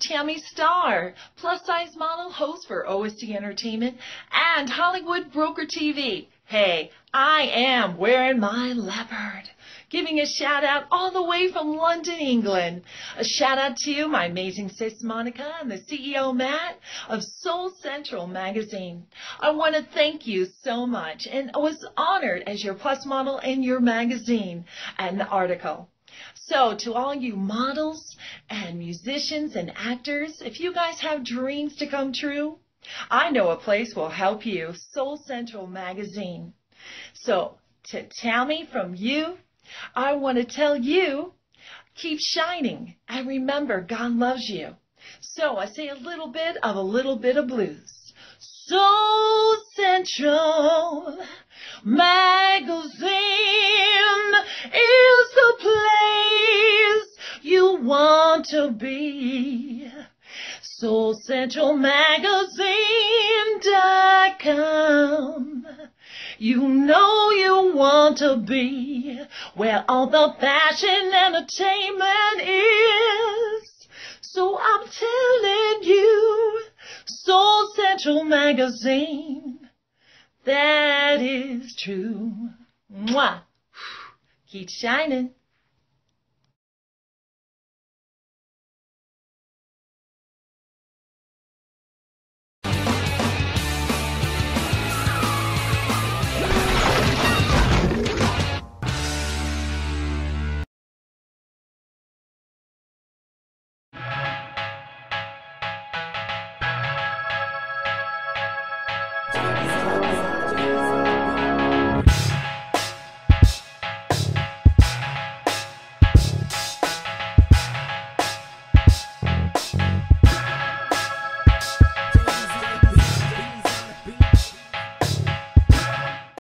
Tammie Starr, plus size model, host for OST Entertainment and Hollywood Broker TV. Hey, I am wearing my leopard. Giving a shout out all the way from London, England. A shout out to you, my amazing sis Monica and the CEO Matt of Soul Central magazine. I want to thank you so much and I was honored as your plus model in your magazine and the article. So to all you models and musicians and actors, if you guys have dreams to come true, I know a place will help you, Soul Central Magazine. So to Tammie from you, I want to tell you, keep shining and remember God loves you. So I say a little bit of a little bit of blues. Soul Central Magazine to be. SoulCentralMagazine.com you know you want to be where all the fashion entertainment is. So I'm telling you, Soul Central Magazine, that is true. Mwah. Keep shining.